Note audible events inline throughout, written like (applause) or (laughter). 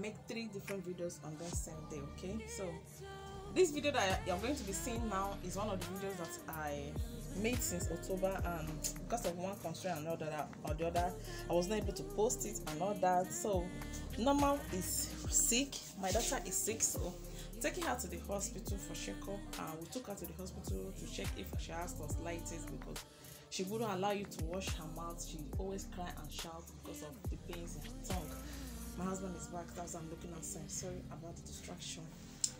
make three different videos on that same day okay? So this video that you're going to be seeing now is one of the videos that i made since october and because of one constraint and other or the other i was not able to post it and all that. So normal is sick. My daughter is sick so taking her to the hospital for checkup and we took her to the hospital to check if she has tonsillitis because she wouldn't allow you to wash her mouth. She always cry and shout because of the pains in her tongue my husband is back that's i'm looking outside. Sorry about the distraction.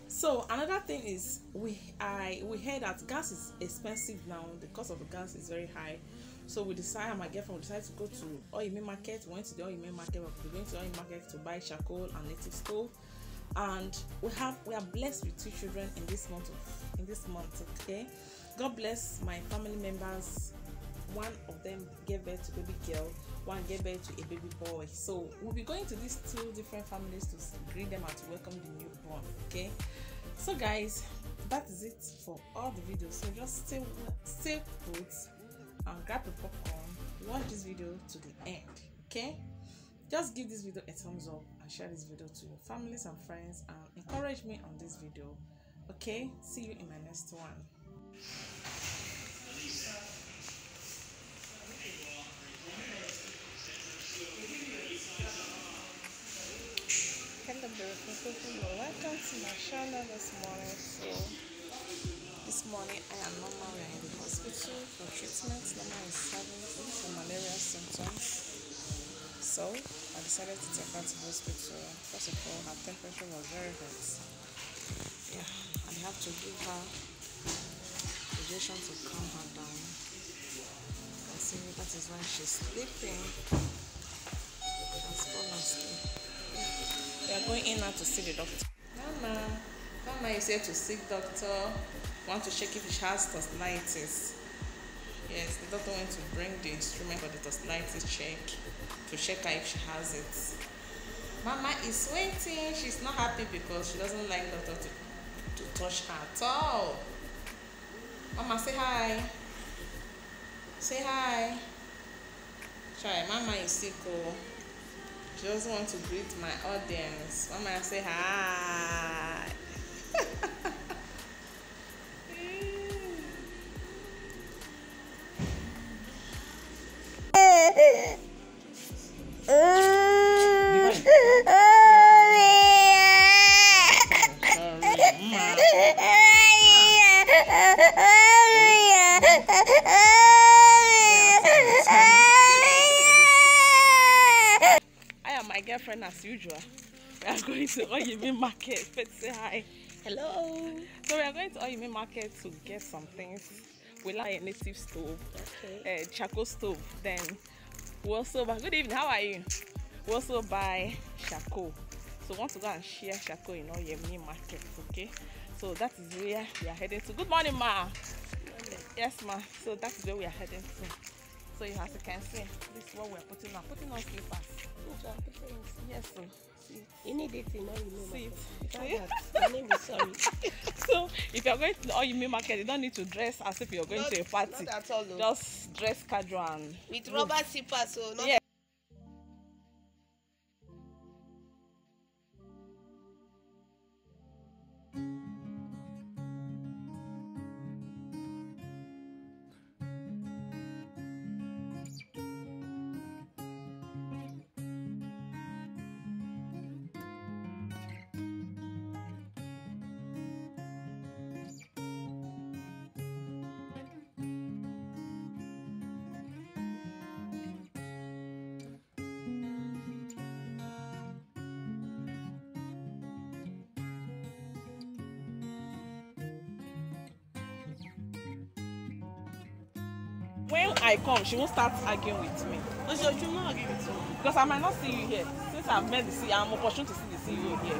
So another thing is we i we heard that gas is expensive now the cost of the gas is very high. So we decided my girlfriend decided to go to oyime market. We went to the oyime market we went to oyime market to buy charcoal and native stove. And we have we are blessed with two children in this month of in this month okay? God bless my family members. One of them gave birth to baby girl one gave birth to a baby boy. So we'll be going to these two different families to greet them and to welcome the newborn okay? So guys that is it for all the videos. So just stay stay put and grab a popcorn. Watch this video to the end okay? Just give this video a thumbs up and share this video to your families and friends and encourage me on this video okay? See you in my next one Beautiful people, welcome to my channel this morning. So this morning I am normal, we are in the hospital for treatment. Normal is having some malaria symptoms. So I decided to take her to the hospital. First of all, her temperature was very hot. Yeah, I have to give her injection to calm her down. I see that is why she's sleeping. She's fallen asleep. We are going in now to see the doctor. Mama, Mama is here to see doctor. Want to check if she has tonsillitis. Yes, the doctor went to bring the instrument for the tonsillitis check to check her if she has it. Mama is waiting. She's not happy because she doesn't like doctor to, to touch her at all. Mama, say hi. Say hi. Try. Mama is sick. Oh. Doesn't want to greet my audience. Mama, say hi. (laughs) girlfriend as usual. We are going to Oyemi Market. Let's say hi. Hello. So we are going to Oyemi Market to get some things. We like a native stove, Okay. a charcoal stove. Then we also buy. Good evening. How are you? We also buy charcoal. So we want to go and share charcoal in Oyemi Market. Okay. So that is where we are heading to. Good morning, ma. Yes, ma. So that is where we are heading to. So you as you can see, this is what we are putting on. Putting on slippers. Yes, so see. You need it in all you know. See it. My (laughs) name is sorry. (laughs) so if you're going to the Oyemi market, you don't need to dress as if you're going to a party. Not at all. though. Just dress casual and With rubber zippers, so not Yeah. When I come, she won't start arguing with me Ojoojúmọ́ agree with you. because I might not see you here. Since I've met the CEO, I'm opportune to see the CEO here.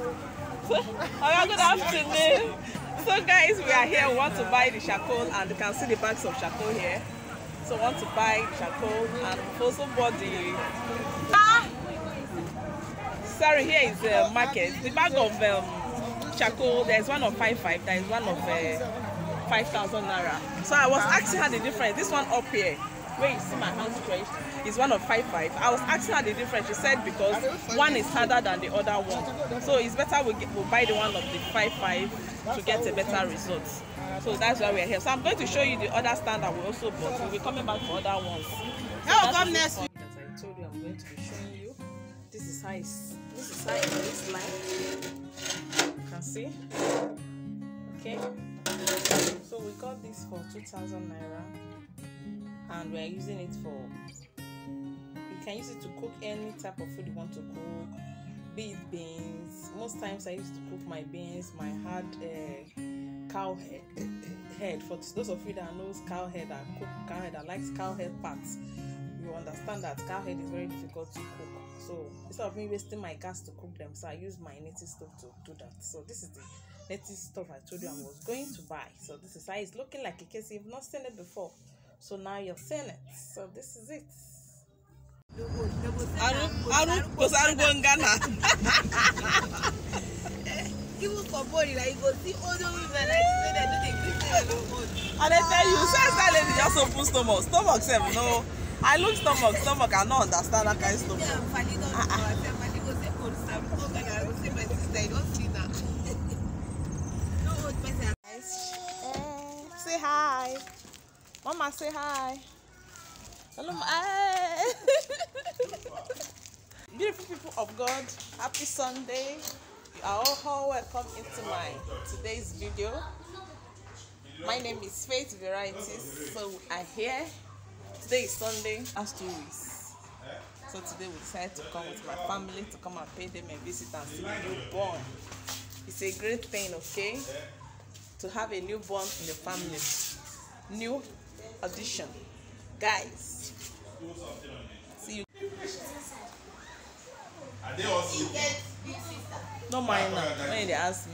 So, (laughs) okay, good afternoon. So, guys, we are here. We want to buy the charcoal, and you can see the bags of charcoal here. So, we want to buy the charcoal, and also bought the. Ah! Sorry, here is the market. The bag of um, charcoal. There's one of five five. There is one of uh, 5,000 naira. So I was asking her the difference. This one up here, where you see my hand stretched, is one of 5,5. I was asking her the difference. She said because one is harder than the other one. So it's better we, get, we buy the one of the 5,5 to get a better result. So that's why we're here. So I'm going to show you the other stand that we also bought. We'll be coming back for other ones. So that come next That I told you I'm going to be showing you. This is how it's, this is how it looks like. You can see. Okay. So we got this for 2,000 naira, and we're using it for. You can use it to cook any type of food you want to cook, be it beans. Most times I used to cook my beans, my hard uh, cow head, head. For those of you that knows cow head and cook cow head and likes cow head parts, you understand that cow head is very difficult to cook. So instead of me wasting my gas to cook them, so I use my native stove to do that. So this is the native stuff I told you I was going to buy. So this is how it's looking like in case you've not seen it before. So now you're seeing it. So this is it. Arugo in Ghana. Even for body, like you go see older women like say. And I tell you, since that lady just open stomach, stomach sef no. I look stomach, stomach, I don't understand that kind of stomach. and Fali don talk ourselves. Fali go say, "Oh, Sam, oh, God, I go say my sister, you don't see that." No old person. Say hi. Mama, say hi. Hello, hi. (laughs) Beautiful people of God, happy Sunday. You are all welcome into my today's video. My name is Faith Varieties. So we are here. Today is Sunday, as two weeks. So today we decided to come with my family to come and pay them a visit and see the newborn. It's a great thing, okay? to have a newborn in the family. New addition. Guys, see you. No mind now when they ask me.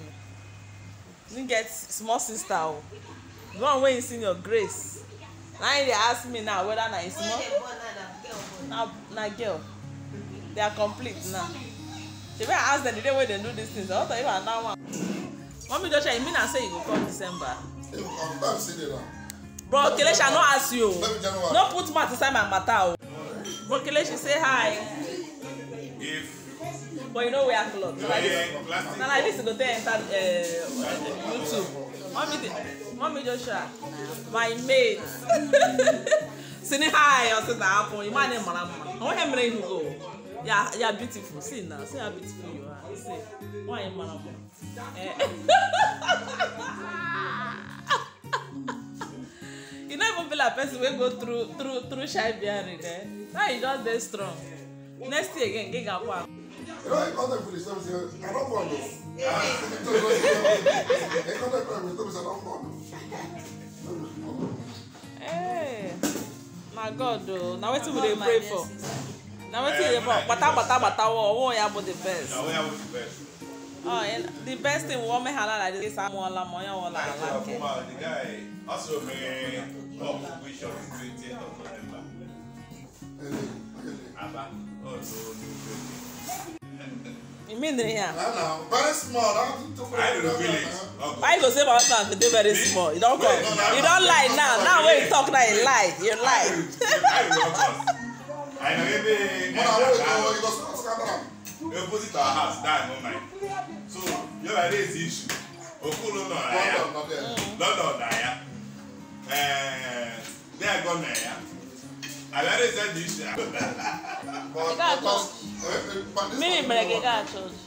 You get small sister o. The one wey you see your grace. Na him dey ask me now whether na him small. Na na girl. They are complete now. Shebi I ask them the day wey dem do this thing. So what if I now one? Mummy Joshua, you mean I say you go come December? I'm back sitting now. Bro Kelechi, I no ask you. No put mouth inside my matter o. Bro Kelechi, say hi. If But you know wear cloth. Na like this. Na like this go take enter uh, YouTube. Mummy, the- Mummy Joshua, my mate. (laughs) Sini hi, or na happen. You man name mara mma. I want him ready to go. Yeah, yeah, beautiful. See now, see how beautiful you are. See, why you mara mma? (laughs) popular person wey go through through through childbearing eh now you just dey strong next year again gig akwa. you Hey, my contact finish tell me you don god o na wetin we dey pray for na wetin we dey pray for gbata gbata gbata wọ ọwọ ya the best. Oh, and the best thing we want me halal like this. I'm all I'm all I'm all I'm You mean the yeah? Very small. I don't think feel it. Why you go say my husband today very small? You don't come. You don't lie now. Now when you talk now, you lie. You lie. I will not I know maybe. No, no, you go small scandal. Our house, that no mind. So you are raised issue. Okulu no, I am. London, I am dee gọna ya abịara ịza dị isi mmiri mere gị gaa chọọchị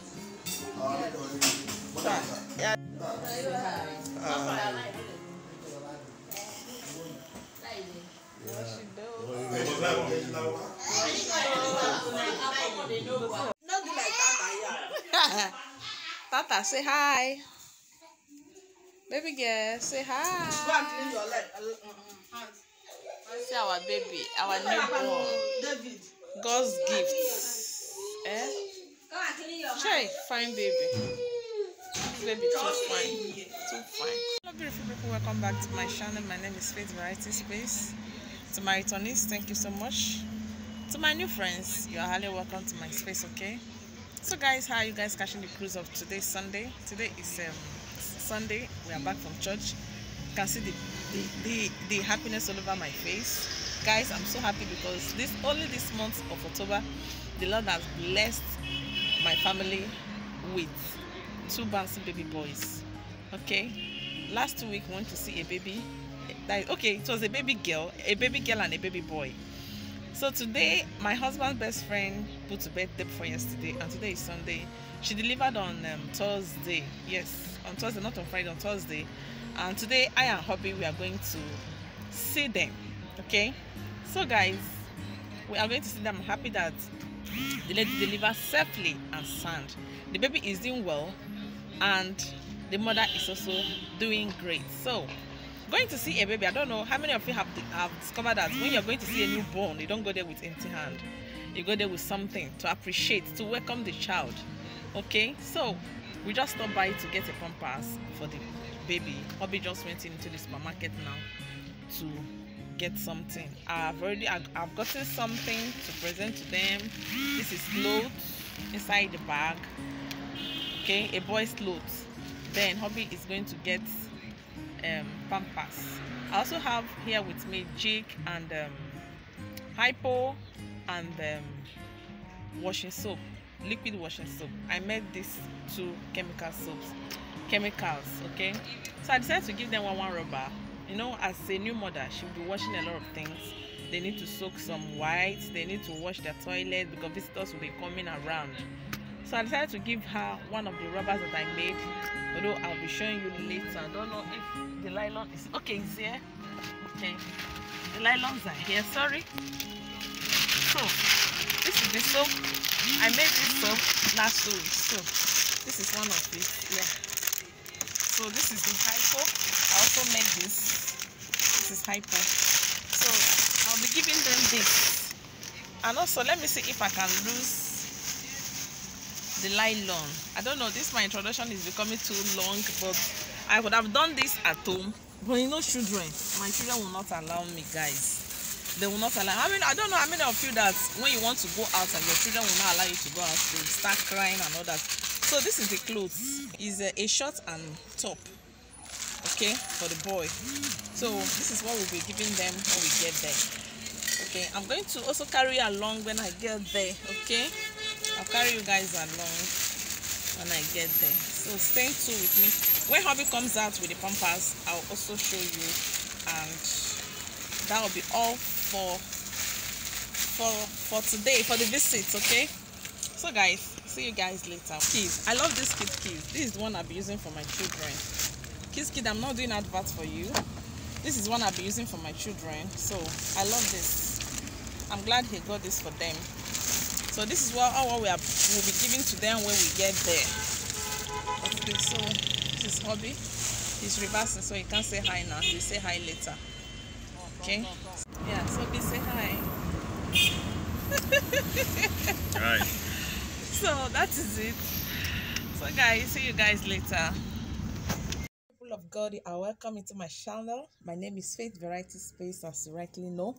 Tata, say hi. Baby girl, say Go hi. and clean your leg. uh, uh, uh, hands. See our baby, our newborn. David. God's gift. Eh? Chey, fine baby. Baby, too fine. Too fine. Hello, beautiful people. Welcome back to my channel. My name is Faith Variety Space. To my returnees, thank you so much. To my new friends, you are highly welcome to my space, okay? So, guys, how are you guys catching the cruise of today, Sunday? Today is um, Sunday. We are back from church. can see the, the the the happiness all over my face. Guys i'm so happy because this only this month of october the lord has blessed my family with two bouncing baby boys. Okay? Last week we went to see a baby. Like okay it was a baby girl a baby girl and a baby boy so today my husband's best friend put to bed day before yesterday and today is sunday. She delivered on um, thursday. Yes on thursday not on friday on thursday. And today i and hubby we are going to see them okay? So guys we are going to see them. I'm happy that the lady delivered safely and sound. The baby is doing well and the mother is also doing great. So going to see a baby i don't know how many of you have, have discovered that when you're going to see a newborn you don't go there with empty hand. You go there with something to appreciate to welcome the child. Okay? So we just stopped by to get a pampers for the baby. Hubby just went into the supermarket now to get something. I've already i've I've gotten something to present to them. This is clothes inside the bag. Okay? A boy's clothes. Then hobby is going to get um pampers i also have here with me jig and um hypo and um washing soap liquid washing soap. I made these two chemical soaps chemicals okay? So i decided to give them one one rubber. You know as a new mother she'll be washing a lot of things. They need to soak some white they need to wash their toilet because visitors will be coming around so i decided to give her one of the rubbers that i made although i'll be showing you later. I don't know if the nylon is okay it's here. Okay. The nylons are here sorry. So this is the soap. I made this soap last week so this is one of it yeah. So this is the hypo. I also made this. This is hypo. So i'll be giving them this. And also let me see if i can lose the nylon. I don't know this my introduction is becoming too long but i would have done this at home. But you know children my children will not allow me guys. They will not allow i mean i don't know how many of you that when you want to go out and your children will not allow you to go out they start crying and all that. So this is the clothes. Is a, a short and top okay for the boy. So this is what we'll be giving them when we get there okay. I'm going to also carry along when i get there okay carry you guys along when i get there. So stay tuned with me. When hubby comes out with the pampers i'll also show you and that will be all for for for today for the visit okay? So guys see you guys later. Kids i love this kid keys this is the one i'll be using for my children. Kids kid i'm not doing adverts for you. This is one i'll be using for my children. So i love this. I'm glad he got this for them so this is what all what we are will be giving to them when we get there. Okay so this is hobby. He's reversing so he can't say hi now. He'll say hi later. Okay? Yeah so be say hi. Right. (laughs) so that is it. So guys see you guys later. People of god you are welcome into my channel. My name is faith variety space as you rightly know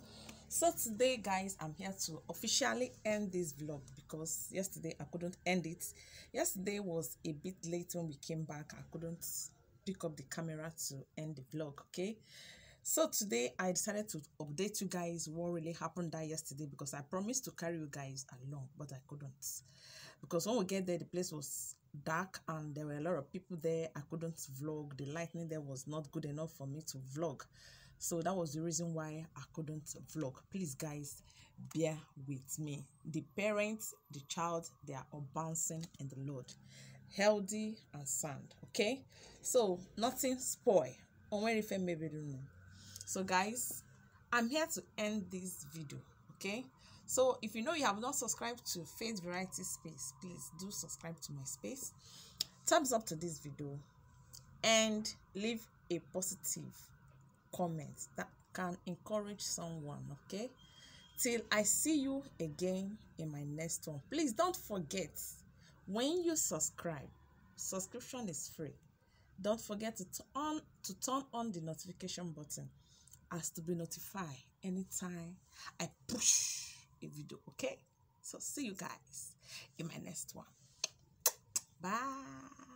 so today guys i'm here to officially end this vlog because yesterday i couldn't end it. Yesterday was a bit late when we came back. I couldn't pick up the camera to end the vlog okay? So today i decided to update you guys what really happened that yesterday because i promised to carry you guys along but i couldn't. Because when we get there the place was dark and there were a lot of people there. I couldn't vlog. The lightning there was not good enough for me to vlog so that was the reason why i couldn't vlog. Please guys bear with me. The parents the child they are all bouncing in the lord. Healthy and sound okay? So nothing spoil. Onwerife mebirinu so guys i'm here to end this video okay? So if you know you have not subscribed to faith variety space please do subscribe to my space. Thumbs up to this video and leave a positive comment that can encourage someone okay? Till i see you again in my next one. Please don't forget when you subscribe subscription is free. Don't forget to turn to turn on the notification button as to be notified anytime i push a video okay? So see you guys in my next one. Bye